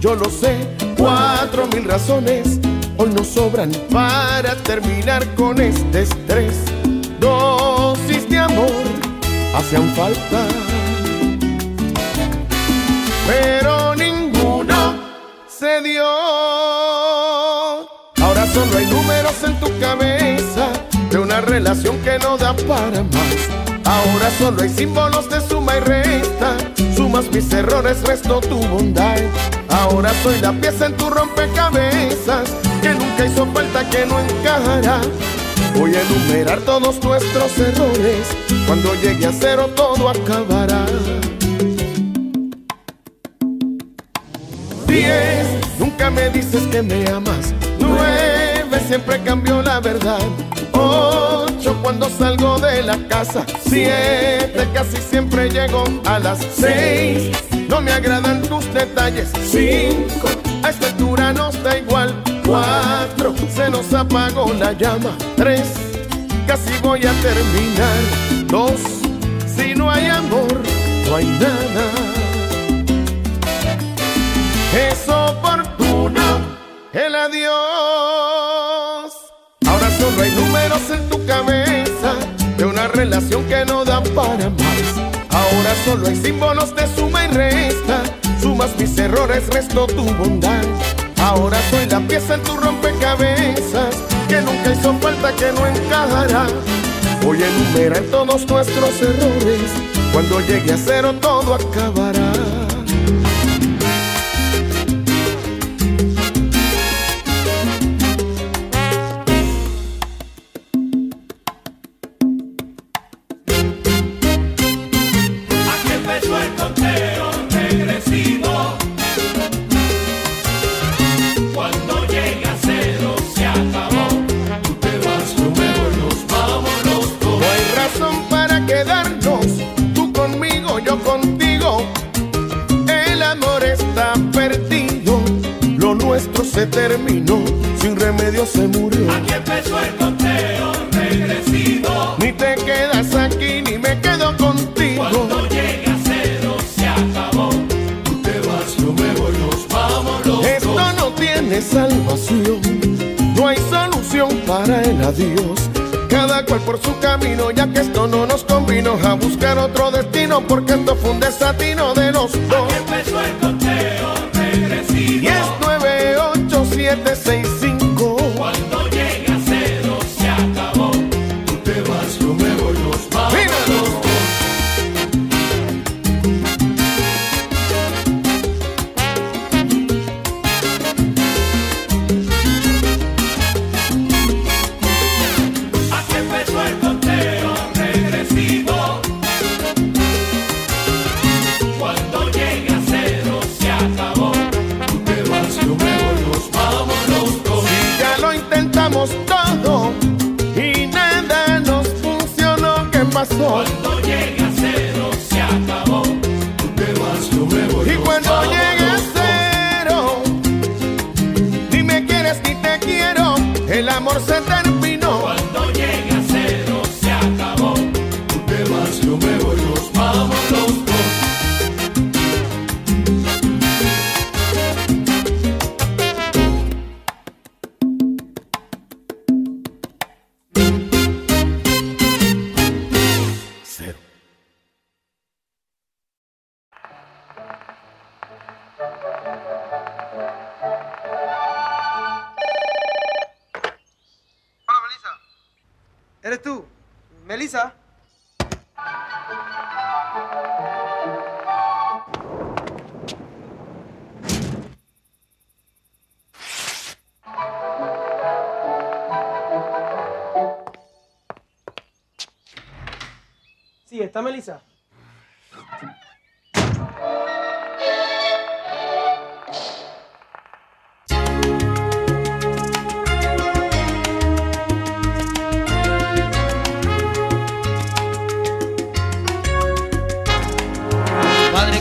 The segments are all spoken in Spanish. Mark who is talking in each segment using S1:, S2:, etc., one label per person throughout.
S1: yo lo sé.
S2: Cuatro mil razones hoy nos sobran para terminar con este estrés. Dosis de amor hacían falta, pero ninguno se dio. Ahora solo hay números en tu cabeza de una relación que no da para más. Ahora solo hay símbolos de suma y resta. Mis errores, resto tu bondad. Ahora soy la pieza en tu rompecabezas que nunca hizo falta que no encajará. Voy a enumerar todos nuestros errores. Cuando llegue a cero todo acabará. Diez, nunca me dices que me amas. Siempre cambio la verdad. Ocho, cuando salgo de la casa. Siete, casi siempre llego a las seis. No me agradan tus detalles. Cinco, a esta altura nos da igual. Cuatro, se nos apagó la llama. Tres, casi voy a terminar. Dos, si no hay amor, no hay nada. Es oportuno el adiós. De una relación que no da para más. Ahora solo hay símbolos de suma y resta. Sumas mis errores, resto tu bondad. Ahora soy la pieza en tu rompecabezas que nunca hizo falta que no encajará. Voy a enumerar todos nuestros errores. Cuando llegue a cero todo acabará. Adiós. Cada cual por su camino, ya que esto no nos convino a buscar otro destino, porque esto fue un desatino de los dos.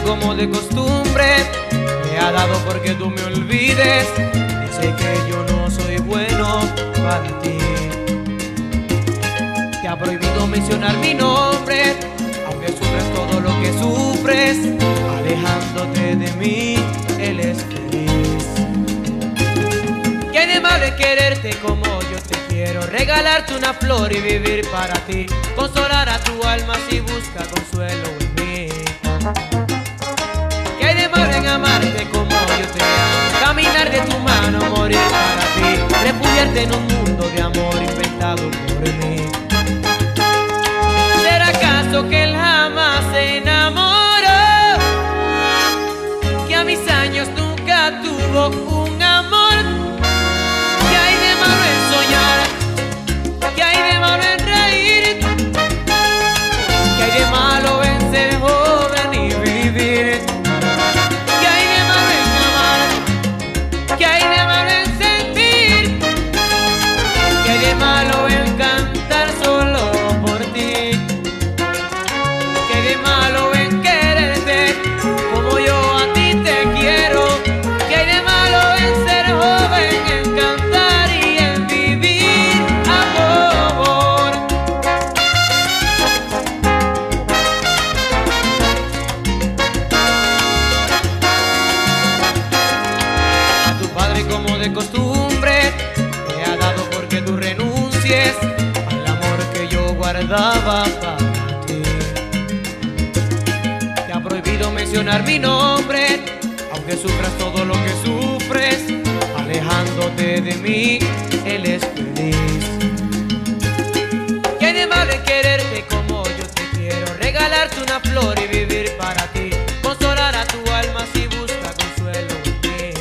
S3: como de costumbre me ha dado porque tú me olvides. Dice que yo no soy bueno para ti. Te ha prohibido mencionar mi nombre, aunque sufres todo lo que sufres, alejándote de mí, él es feliz. Qué de quererte como yo te quiero, regalarte una flor y vivir para ti, consolar a tu alma si busca consuelo en mí amarte como yo te amo, caminar de tu mano, morir para ti, refugiarte en un mundo de amor inventado por mí. ¿Será acaso que él jamás se enamoró? Que a mis años nunca tuvo que sufras todo lo que sufres, alejándote de mí, Él es feliz. Qué de malo en quererte como yo te quiero, regalarte una flor y vivir para ti, consolar a tu alma si busca consuelo en mí.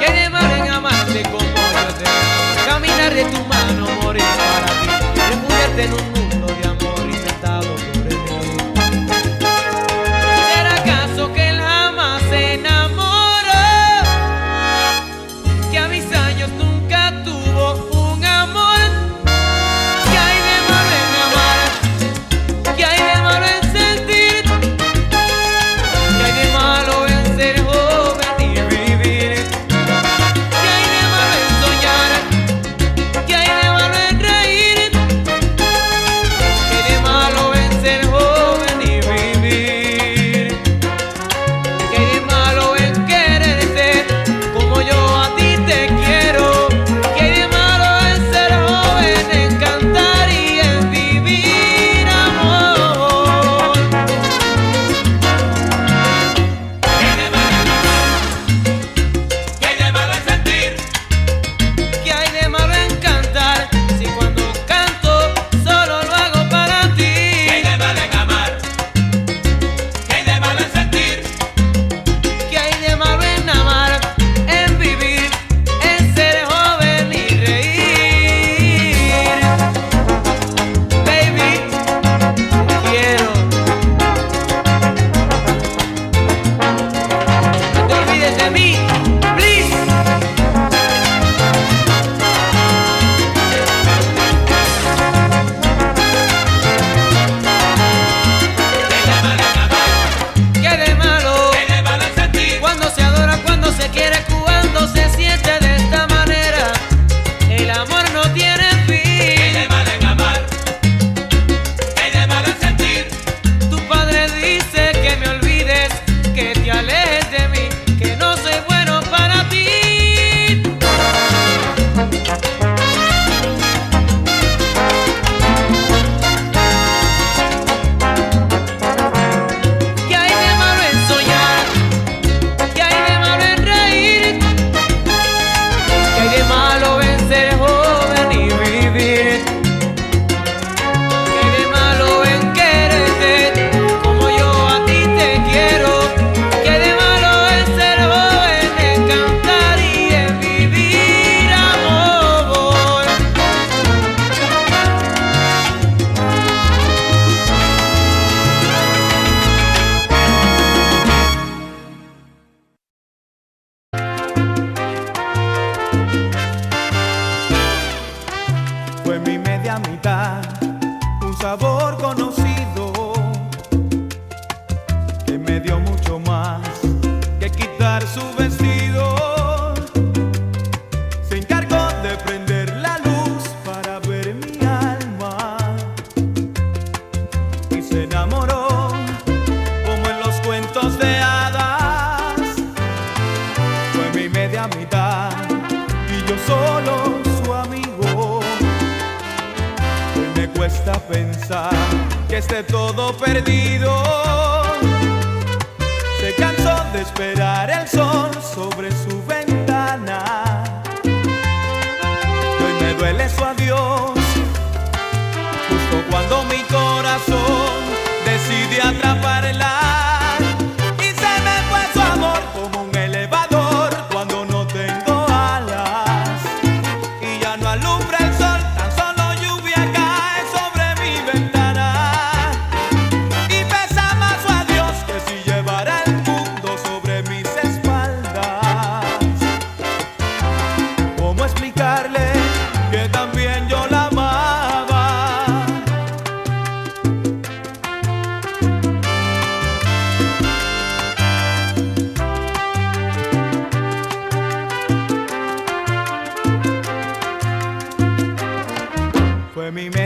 S3: Qué de malo en amarte como yo te amo, caminar de tu mano, morir para ti, refugiarte en un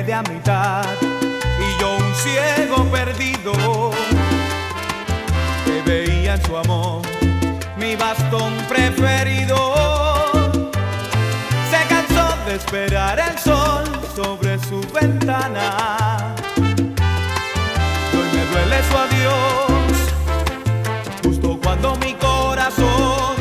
S4: media mitad
S5: y yo un ciego perdido que veía en su amor mi bastón preferido. Se cansó de esperar el sol sobre su ventana. Hoy me duele su adiós, justo cuando mi corazón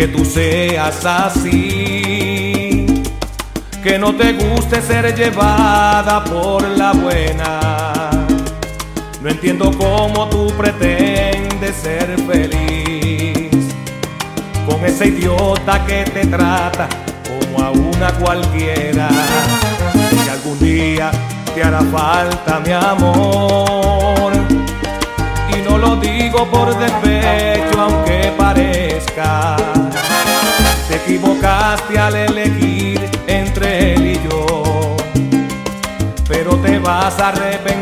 S5: que tú seas así, que no te guste ser llevada por la buena. No entiendo cómo tú pretendes ser feliz con ese idiota que te trata como a una cualquiera. Que algún día te hará falta mi amor. Y no lo digo por despecho, aunque parezca equivocaste al elegir entre él y yo,
S4: pero te vas a arrepentir.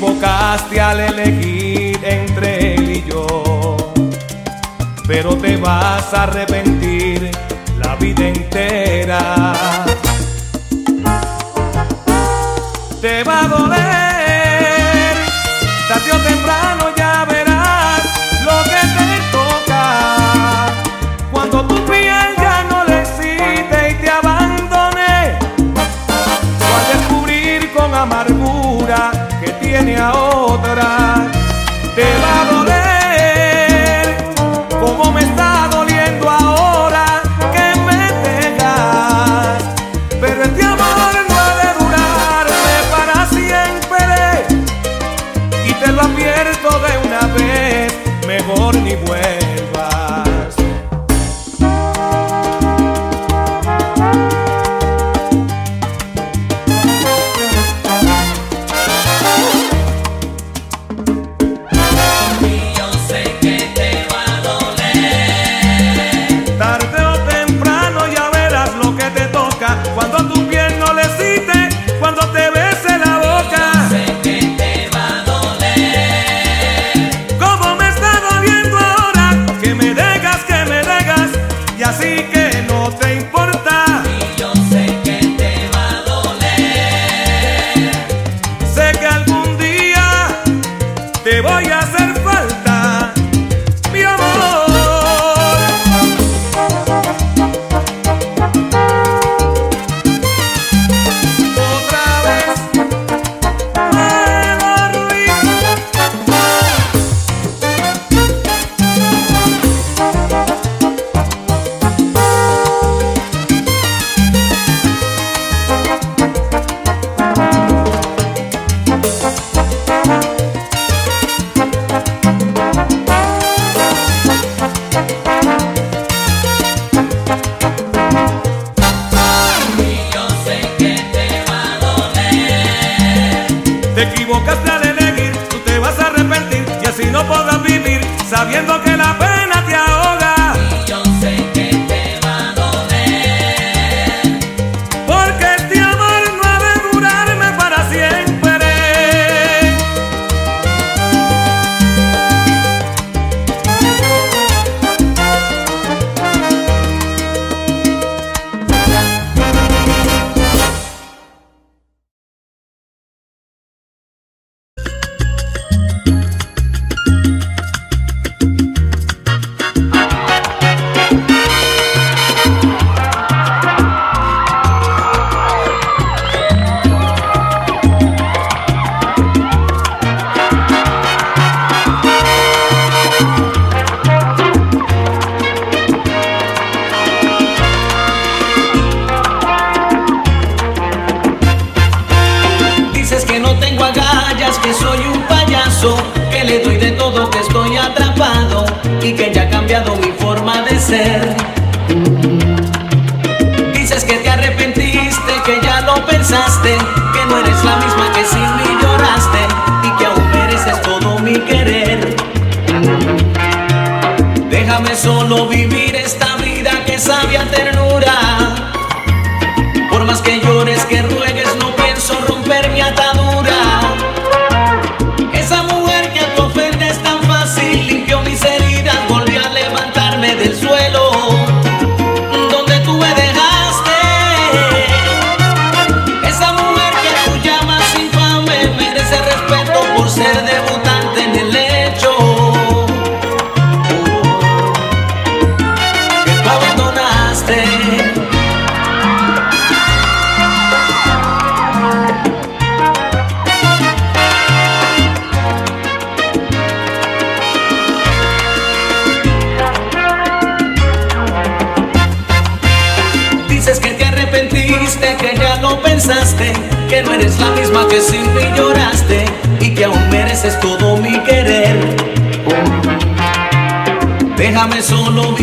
S4: equivocaste al elegir entre él y yo, pero te vas a arrepentir.
S6: Déjame solo vivir esta vida que sabia ternura. Solo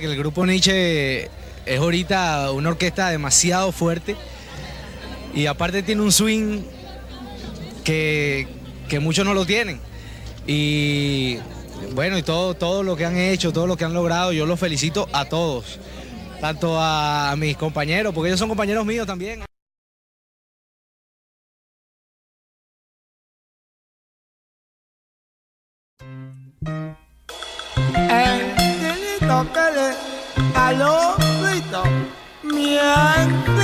S6: Que el
S7: grupo Nietzsche es ahorita una orquesta demasiado fuerte y aparte tiene un swing que, que muchos no lo tienen. Y bueno, y todo, todo lo que han hecho, todo lo que han logrado, yo los felicito a todos, tanto a mis compañeros, porque ellos son compañeros míos también
S8: calorcito, mi
S9: antes.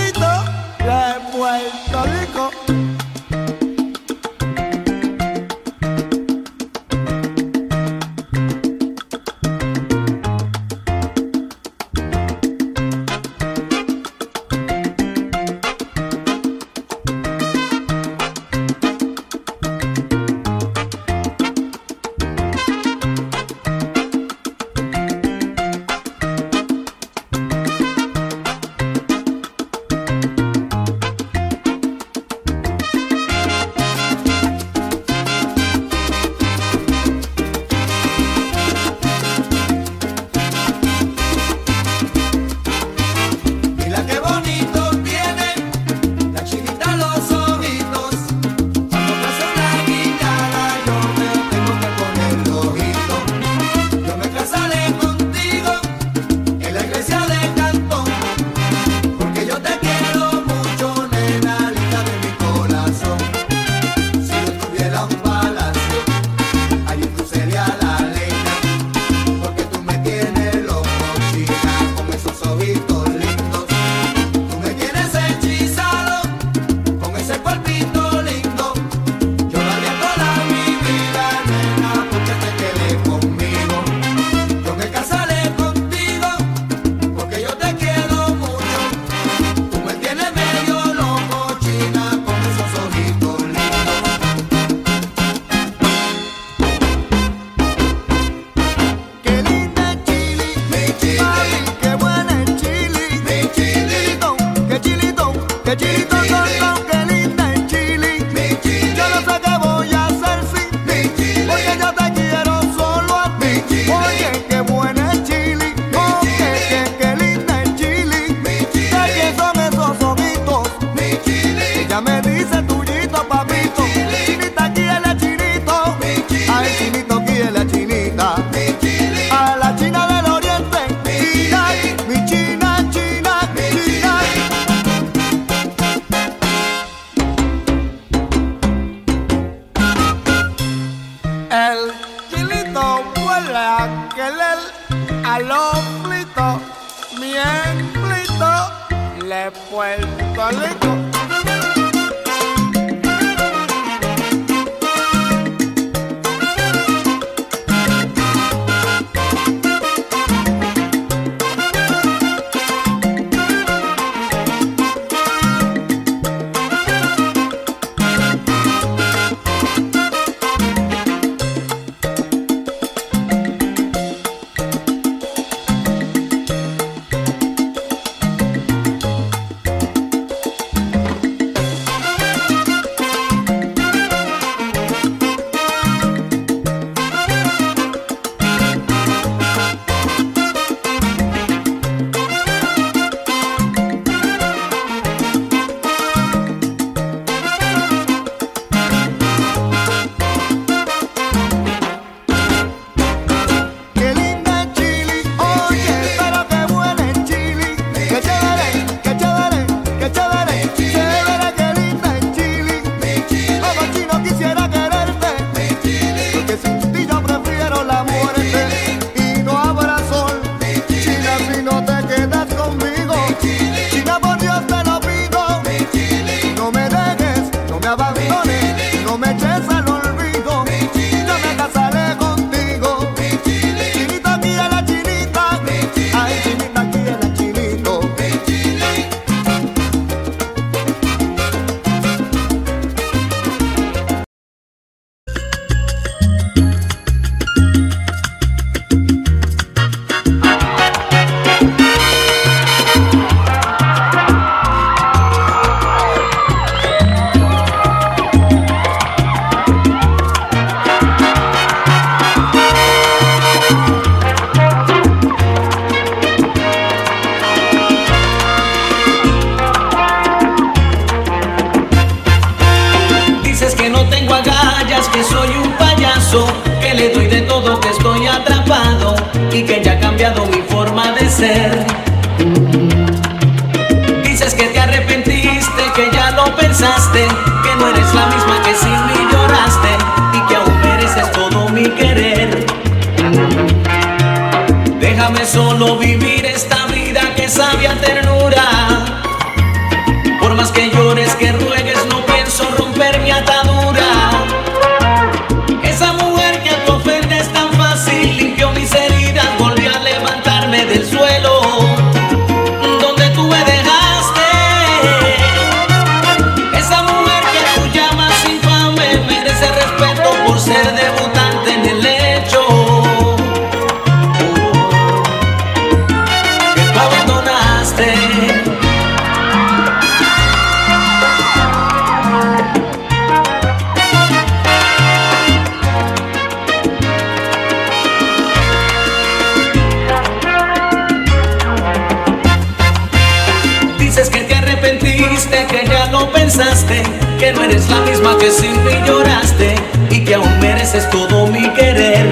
S9: que
S6: ya lo pensaste, que no eres la misma que sin mí lloraste y que aún mereces todo mi querer.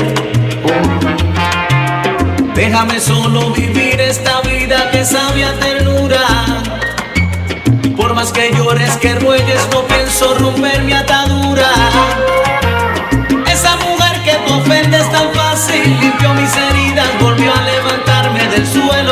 S6: Déjame solo vivir esta vida que sabe a ternura. Por más que llores, que ruegues, no pienso romper mi atadura. Esa mujer que tu ofendes tan fácil limpió mis heridas, volvió a levantarme del suelo.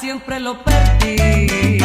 S10: Siempre lo perdí.